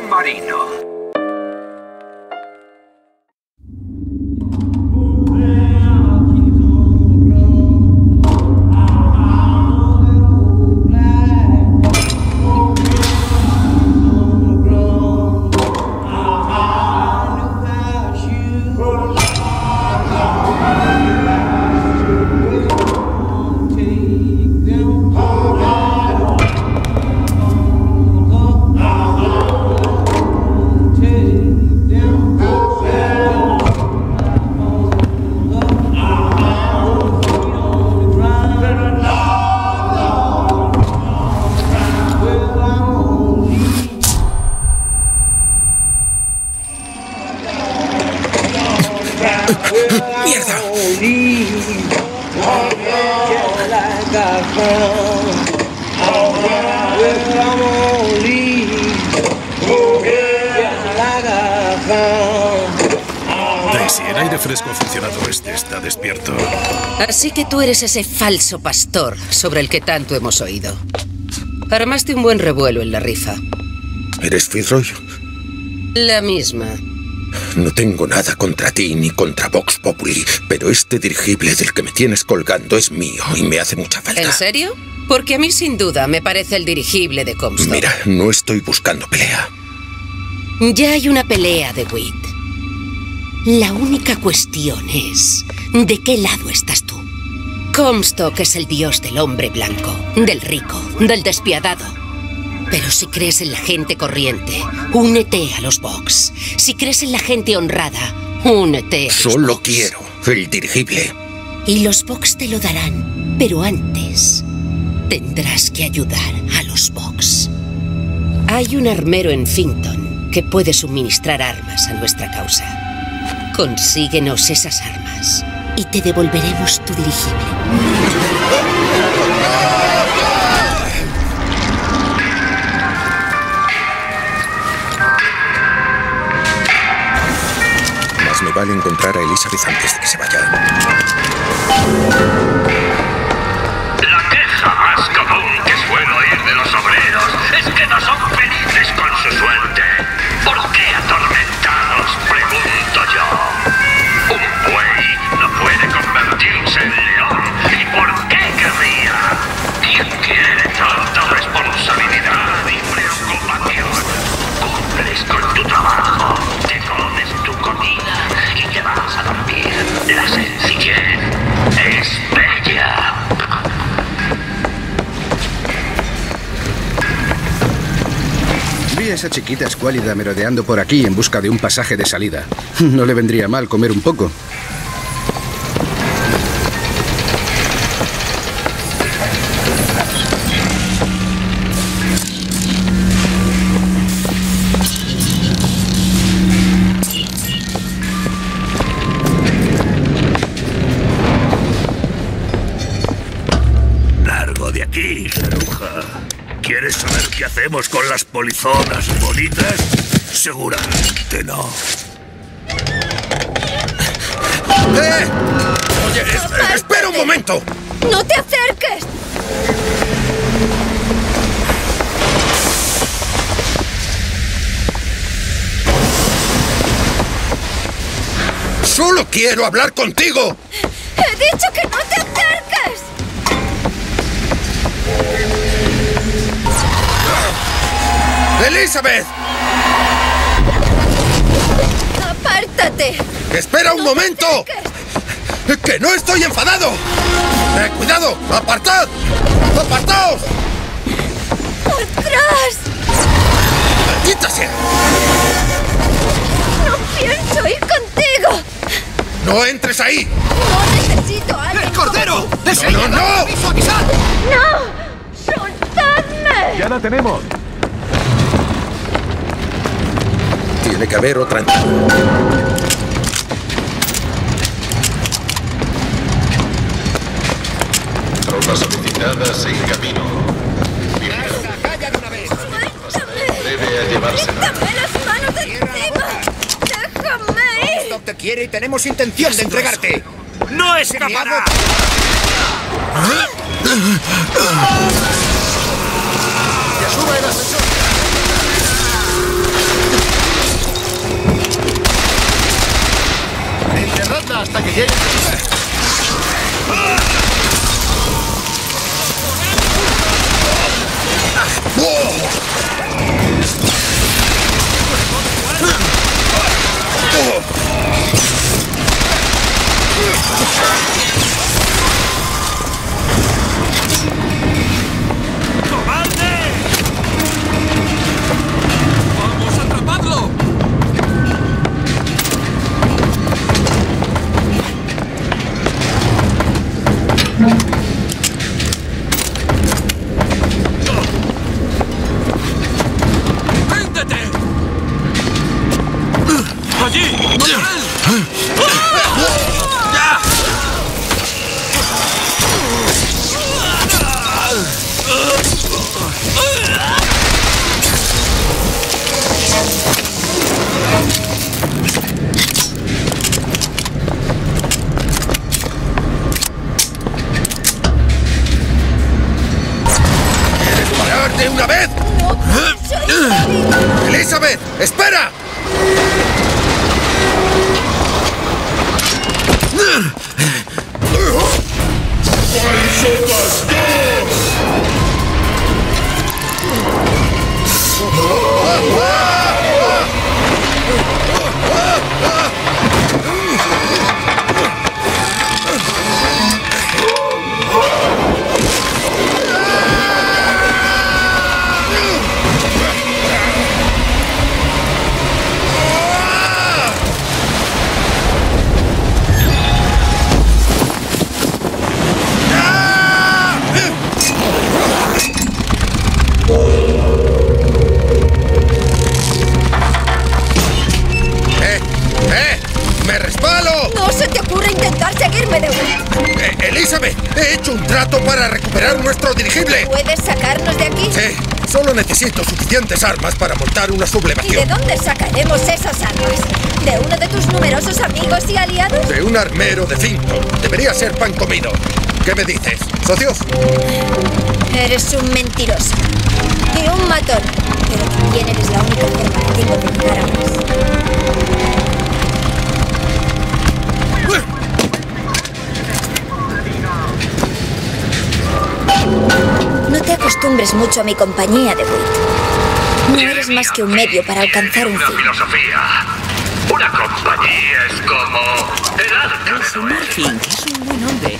Marino. Daisy, el aire fresco ha funcionado. Este está despierto. Así que tú eres ese falso pastor sobre el que tanto hemos oído. Armaste un buen revuelo en la rifa. ¿Eres Fitzroy? La misma. No tengo nada contra ti ni contra Vox Populi, pero este dirigible del que me tienes colgando es mío y me hace mucha falta. ¿En serio? Porque a mí sin duda me parece el dirigible de Comstock. Mira, no estoy buscando pelea. Ya hay una pelea de Witt. La única cuestión es, ¿de qué lado estás tú? Comstock es el dios del hombre blanco, del rico, del despiadado. Pero si crees en la gente corriente, únete a los Vox. Si crees en la gente honrada, únete a los Solo quiero el dirigible. Y los Vox te lo darán. Pero antes, tendrás que ayudar a los Vox. Hay un armero en Finton que puede suministrar armas a nuestra causa. Consíguenos esas armas y te devolveremos tu dirigible. Más me vale encontrar a Elizabeth antes de que se vaya. La queja más común que suelo oír de los obreros es que no son esa chiquita escuálida merodeando por aquí en busca de un pasaje de salida. No le vendría mal comer un poco. Hacemos con las polizonas bonitas? Seguramente no. ¡Eh! Oye, es- espera un momento. ¡No te acerques! Solo quiero hablar contigo. ¡He dicho que no te ¡Elizabeth! ¡Apártate! ¡Espera un ¡No momento! ¡Que no estoy enfadado! Eh, ¡Cuidado! ¡Apartad! ¡Apartaos! ¡Atrás! ¡Maldita sea! ¡No pienso ir contigo! ¡No entres ahí! ¡No necesito a alguien! ¡Cordero! ¡No, no, no! ¡Aviso, avisad! ¡No! ¡Soltadme! Ya la tenemos. Tiene que haber otra. Tropas solicitadas en camino. ¡Calla de una vez! Debe a llevársela. ¡Quítame las manos de encima! ¡Déjame ir! Stop te quiere y tenemos intención de entregarte. ¡No escapará! ¡Que hasta que llegue. ¡No por él! ¡Ya! ¿Quieres parar de una vez? ¡Elizabeth! ¡Espera! ¡Eh! ¡He hecho un trato para recuperar nuestro dirigible! ¿Puedes sacarnos de aquí? Sí, solo necesito suficientes armas para montar una ¿Y de sublevación. dónde sacaremos esas armas? ¿De uno de tus numerosos amigos y aliados? De un armero de cinco. Debería ser pan comido. ¿Qué me dices? ¿Socios? Eres un mentiroso. Y un matón. Pero también eres la única forma que tengo de llegar acostumbres mucho a mi compañía, de No eres más que un medio para alcanzar un Una fin. filosofía. Una compañía es como el arca de Noé. Fink es un buen hombre.